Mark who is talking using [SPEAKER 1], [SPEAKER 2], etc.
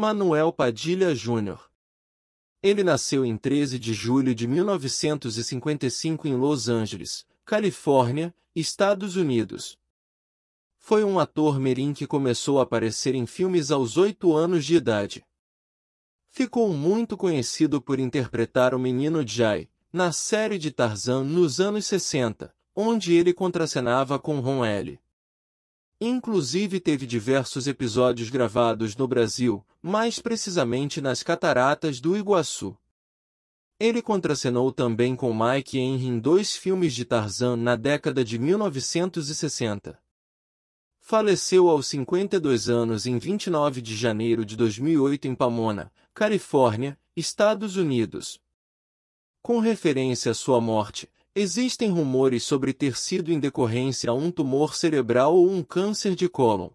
[SPEAKER 1] Manuel Padilha Jr. Ele nasceu em 13 de julho de 1955 em Los Angeles, Califórnia, Estados Unidos. Foi um ator merim que começou a aparecer em filmes aos oito anos de idade. Ficou muito conhecido por interpretar o menino Jai, na série de Tarzan nos anos 60, onde ele contracenava com Ron L. Inclusive teve diversos episódios gravados no Brasil, mais precisamente nas Cataratas do Iguaçu. Ele contracenou também com Mike Henry em dois filmes de Tarzan na década de 1960. Faleceu aos 52 anos em 29 de janeiro de 2008 em Pomona, Califórnia, Estados Unidos. Com referência à sua morte, Existem rumores sobre ter sido em decorrência a um tumor cerebral ou um câncer de cólon.